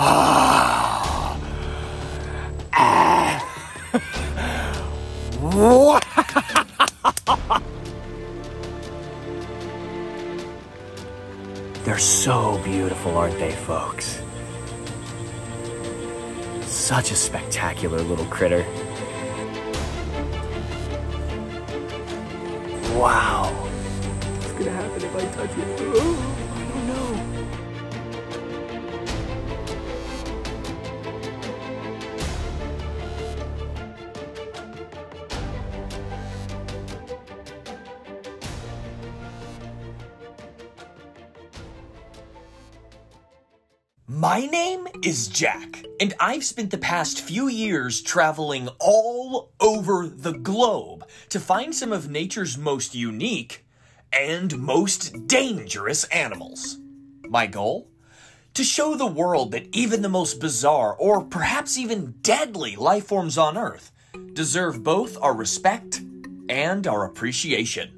Ah. They're so beautiful, aren't they, folks? Such a spectacular little critter. Wow. What's gonna happen if I touch it? My name is Jack, and I've spent the past few years traveling all over the globe to find some of nature's most unique and most dangerous animals. My goal? To show the world that even the most bizarre or perhaps even deadly life forms on Earth deserve both our respect and our appreciation.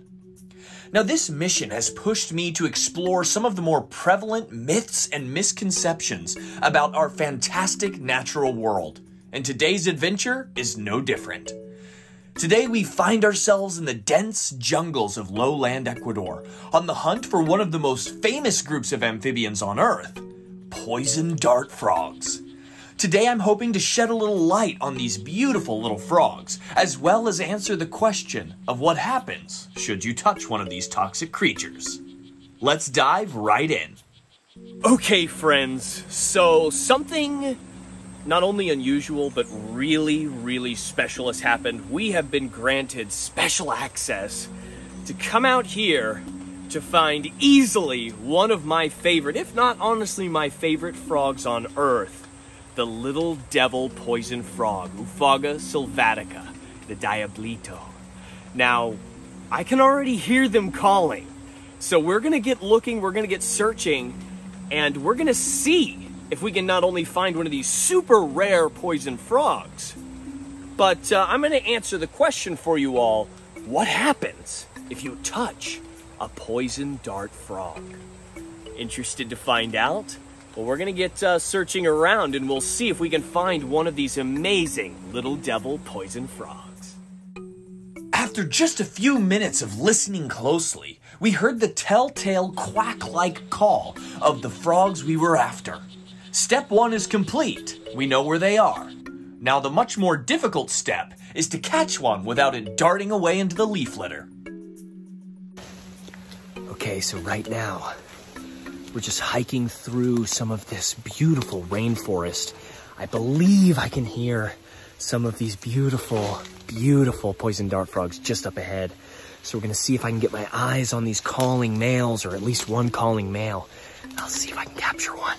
Now, this mission has pushed me to explore some of the more prevalent myths and misconceptions about our fantastic natural world, and today's adventure is no different. Today, we find ourselves in the dense jungles of lowland Ecuador on the hunt for one of the most famous groups of amphibians on Earth poison dart frogs. Today, I'm hoping to shed a little light on these beautiful little frogs, as well as answer the question of what happens should you touch one of these toxic creatures. Let's dive right in. Okay, friends, so something not only unusual but really, really special has happened. We have been granted special access to come out here to find easily one of my favorite, if not honestly my favorite frogs on Earth the little devil poison frog, Oophaga sylvatica, the Diablito. Now, I can already hear them calling. So we're gonna get looking, we're gonna get searching, and we're gonna see if we can not only find one of these super rare poison frogs, but uh, I'm gonna answer the question for you all what happens if you touch a poison dart frog? Interested to find out? Well, we're gonna get uh, searching around and we'll see if we can find one of these amazing little devil poison frogs. After just a few minutes of listening closely, we heard the telltale quack like call of the frogs we were after. Step one is complete. We know where they are. Now, the much more difficult step is to catch one without it darting away into the leaf litter. Okay, so right now, we're just hiking through some of this beautiful rainforest. I believe I can hear some of these beautiful, beautiful poison dart frogs just up ahead. So we're gonna see if I can get my eyes on these calling males, or at least one calling male. I'll see if I can capture one.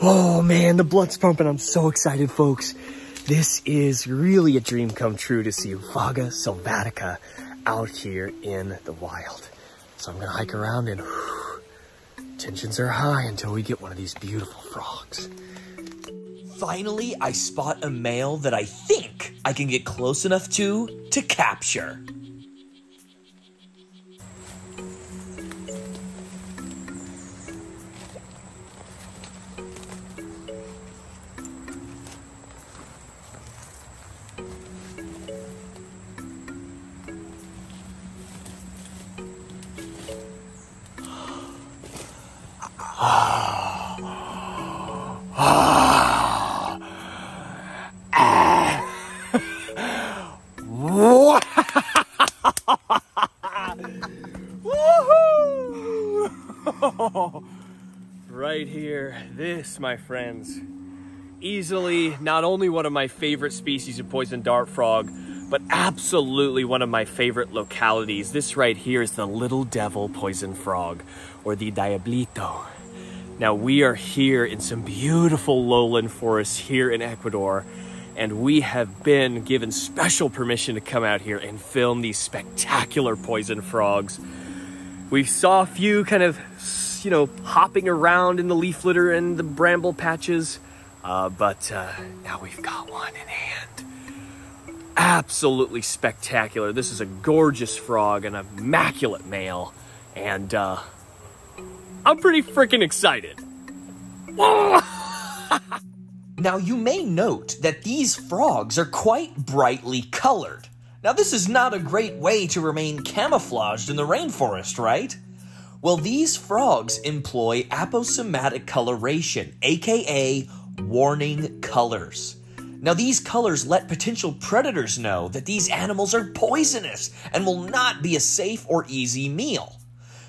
Oh man, the blood's pumping. I'm so excited, folks. This is really a dream come true to see Oophaga sylvatica out here in the wild. So I'm gonna hike around and tensions are high until we get one of these beautiful frogs. Finally, I spot a male that I think I can get close enough to to capture. Right here, this, my friends, easily not only one of my favorite species of poison dart frog, but absolutely one of my favorite localities. This right here is the little devil poison frog, or the Diablito. Now, we are here in some beautiful lowland forests here in Ecuador, and we have been given special permission to come out here and film these spectacular poison frogs. We saw a few kind of, you know, hopping around in the leaf litter and the bramble patches, uh, but uh, now we've got one in hand. Absolutely spectacular. This is a gorgeous frog, an immaculate male, and uh, I'm pretty freaking excited. Now, you may note that these frogs are quite brightly colored. Now, this is not a great way to remain camouflaged in the rainforest, right? Well, these frogs employ aposematic coloration, aka warning colors. Now, these colors let potential predators know that these animals are poisonous and will not be a safe or easy meal.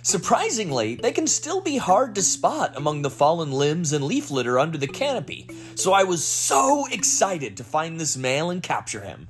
Surprisingly, they can still be hard to spot among the fallen limbs and leaf litter under the canopy, so I was so excited to find this male and capture him.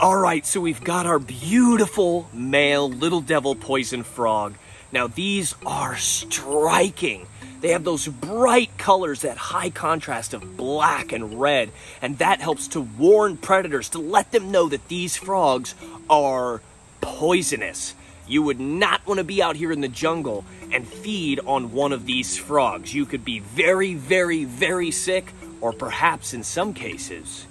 All right, so we've got our beautiful male little devil poison frog. Now, these are striking. They have those bright colors, that high contrast of black and red, and that helps to warn predators to let them know that these frogs are poisonous. You would not want to be out here in the jungle and feed on one of these frogs. You could be very, very, very sick, or perhaps in some cases,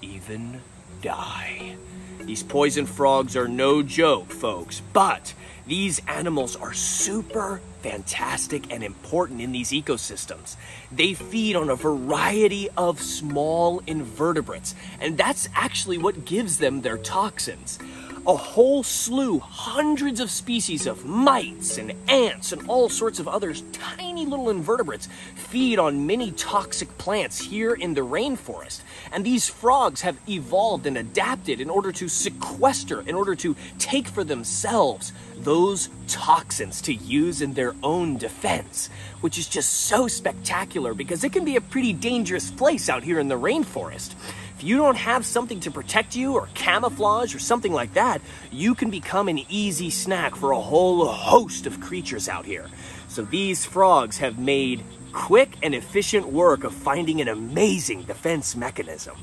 even die. These poison frogs are no joke, folks, but these animals are super fantastic and important in these ecosystems. They feed on a variety of small invertebrates, and that's actually what gives them their toxins a whole slew, hundreds of species of mites and ants and all sorts of other tiny little invertebrates feed on many toxic plants here in the rainforest. And these frogs have evolved and adapted in order to sequester, in order to take for themselves those toxins to use in their own defense, which is just so spectacular because it can be a pretty dangerous place out here in the rainforest. If you don't have something to protect you or camouflage or something like that, you can become an easy snack for a whole host of creatures out here. So these frogs have made quick and efficient work of finding an amazing defense mechanism.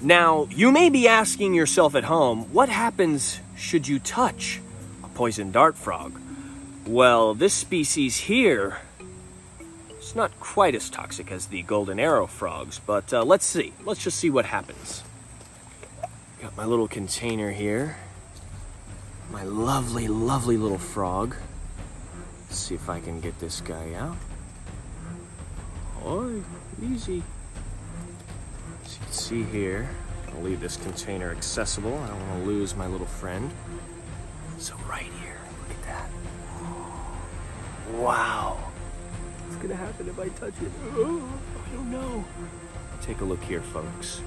Now, you may be asking yourself at home, what happens should you touch a poison dart frog? Well, this species here it's not quite as toxic as the golden arrow frogs, but uh, let's see. Let's just see what happens. Got my little container here. My lovely, lovely little frog. Let's see if I can get this guy out. Oh, easy. As you can see here, I'll leave this container accessible. I don't want to lose my little friend. So right here, look at that. Wow gonna happen if I touch it? Oh, I don't know. Take a look here, folks.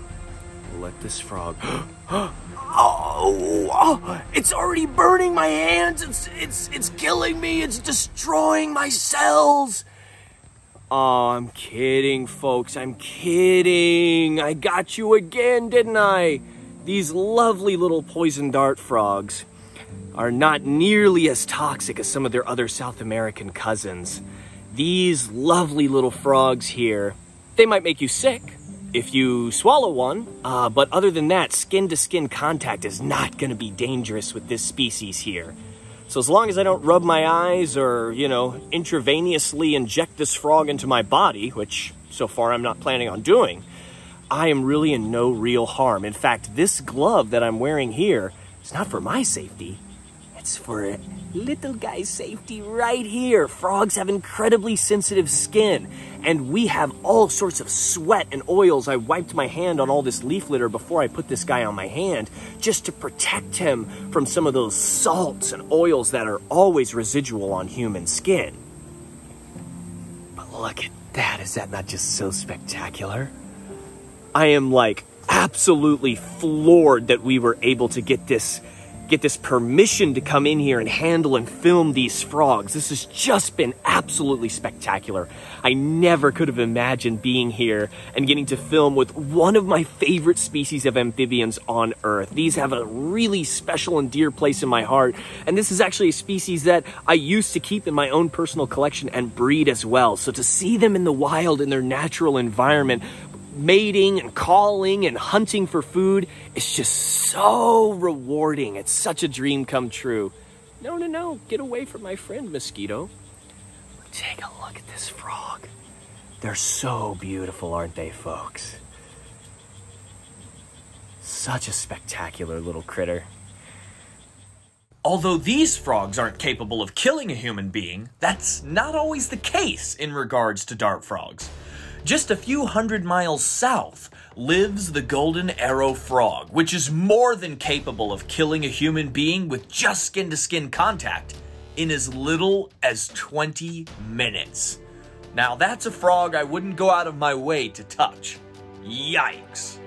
Let this frog. oh, oh, it's already burning my hands. It's it's it's killing me. It's destroying my cells. Oh, I'm kidding, folks. I'm kidding. I got you again, didn't I? These lovely little poison dart frogs are not nearly as toxic as some of their other South American cousins these lovely little frogs here, they might make you sick if you swallow one, uh, but other than that, skin to skin contact is not going to be dangerous with this species here. So as long as I don't rub my eyes or, you know, intravenously inject this frog into my body, which so far I'm not planning on doing, I am really in no real harm. In fact, this glove that I'm wearing here is not for my safety, it's for little guy's safety right here. Frogs have incredibly sensitive skin, and we have all sorts of sweat and oils. I wiped my hand on all this leaf litter before I put this guy on my hand just to protect him from some of those salts and oils that are always residual on human skin. But look at that. Is that not just so spectacular? I am like absolutely floored that we were able to get this get this permission to come in here and handle and film these frogs. This has just been absolutely spectacular. I never could have imagined being here and getting to film with one of my favorite species of amphibians on Earth. These have a really special and dear place in my heart, and this is actually a species that I used to keep in my own personal collection and breed as well. So to see them in the wild in their natural environment mating and calling and hunting for food. It's just so rewarding. It's such a dream come true. No, no, no. Get away from my friend, mosquito. Take a look at this frog. They're so beautiful, aren't they, folks? Such a spectacular little critter. Although these frogs aren't capable of killing a human being, that's not always the case in regards to dart frogs. Just a few hundred miles south lives the golden arrow frog, which is more than capable of killing a human being with just skin to skin contact in as little as 20 minutes. Now, that's a frog I wouldn't go out of my way to touch. Yikes.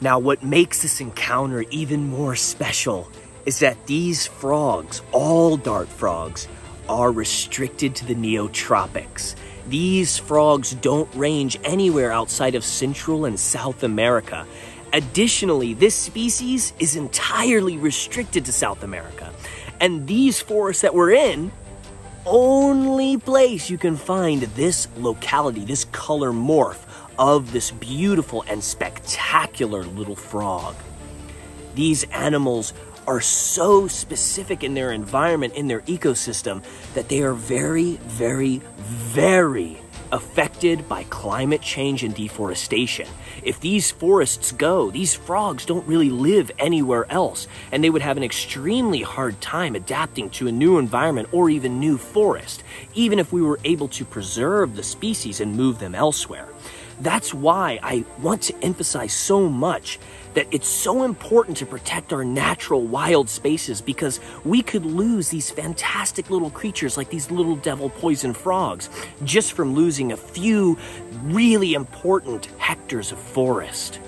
Now, what makes this encounter even more special is that these frogs, all dart frogs, are restricted to the neotropics. These frogs don't range anywhere outside of Central and South America. Additionally, this species is entirely restricted to South America. And these forests that we're in, only place you can find this locality, this color morph of this beautiful and spectacular little frog. These animals are so specific in their environment, in their ecosystem, that they are very, very, very affected by climate change and deforestation. If these forests go, these frogs don't really live anywhere else, and they would have an extremely hard time adapting to a new environment or even new forest, even if we were able to preserve the species and move them elsewhere. That's why I want to emphasize so much that it's so important to protect our natural wild spaces because we could lose these fantastic little creatures like these little devil poison frogs just from losing a few really important hectares of forest.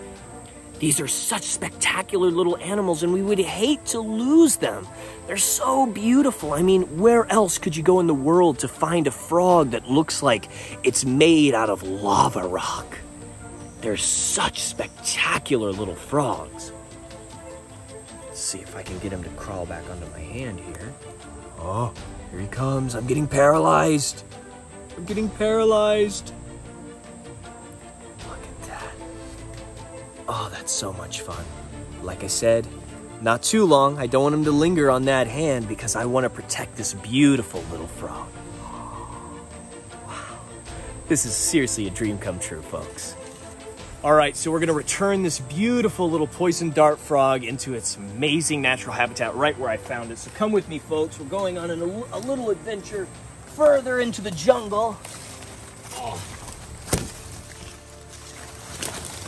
These are such spectacular little animals, and we would hate to lose them. They're so beautiful. I mean, where else could you go in the world to find a frog that looks like it's made out of lava rock? They're such spectacular little frogs. Let's see if I can get him to crawl back onto my hand here. Oh, here he comes. I'm getting paralyzed. I'm getting paralyzed. Look at that. Oh, that's so much fun. Like I said, not too long. I don't want him to linger on that hand because I want to protect this beautiful little frog. Wow. This is seriously a dream come true, folks. All right, so we're gonna return this beautiful little poison dart frog into its amazing natural habitat right where I found it. So come with me, folks. We're going on an, a little adventure further into the jungle. Oh.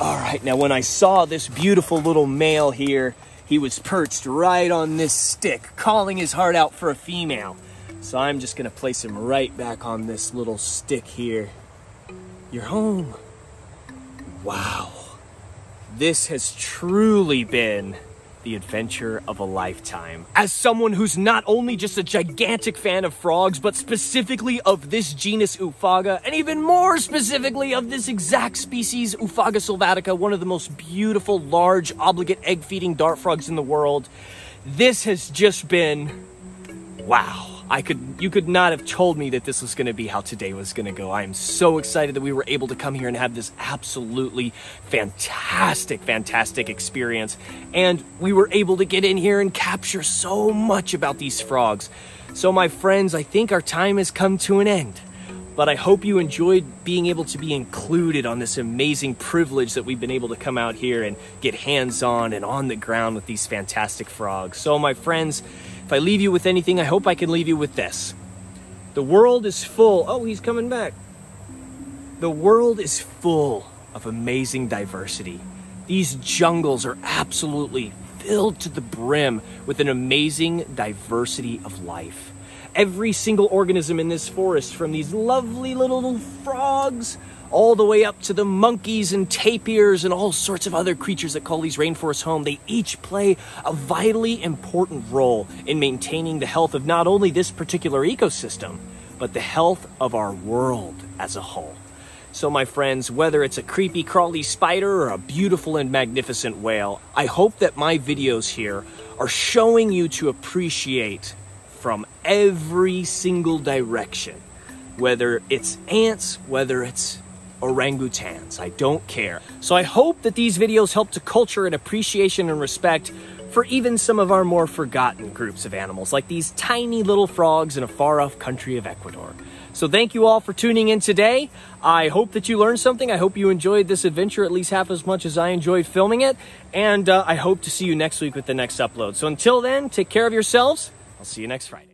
All right, now when I saw this beautiful little male here, he was perched right on this stick, calling his heart out for a female. So I'm just gonna place him right back on this little stick here. You're home. Wow. This has truly been the adventure of a lifetime. As someone who's not only just a gigantic fan of frogs, but specifically of this genus Oophaga, and even more specifically of this exact species, Oophaga sylvatica, one of the most beautiful, large, obligate egg-feeding dart frogs in the world, this has just been wow. I could you could not have told me that this was going to be how today was going to go. I am so excited that we were able to come here and have this absolutely fantastic fantastic experience and we were able to get in here and capture so much about these frogs. So my friends, I think our time has come to an end. But I hope you enjoyed being able to be included on this amazing privilege that we've been able to come out here and get hands on and on the ground with these fantastic frogs. So, my friends, if I leave you with anything, I hope I can leave you with this. The world is full. Oh, he's coming back. The world is full of amazing diversity. These jungles are absolutely filled to the brim with an amazing diversity of life. Every single organism in this forest, from these lovely little frogs all the way up to the monkeys and tapirs and all sorts of other creatures that call these rainforests home. They each play a vitally important role in maintaining the health of not only this particular ecosystem, but the health of our world as a whole. So, my friends, whether it's a creepy, crawly spider or a beautiful and magnificent whale, I hope that my videos here are showing you to appreciate from every single direction. Whether it's ants, whether it's orangutans. I don't care. So I hope that these videos help to culture an appreciation and respect for even some of our more forgotten groups of animals, like these tiny little frogs in a far off country of Ecuador. So thank you all for tuning in today. I hope that you learned something. I hope you enjoyed this adventure at least half as much as I enjoyed filming it. And uh, I hope to see you next week with the next upload. So until then, take care of yourselves. I'll see you next Friday.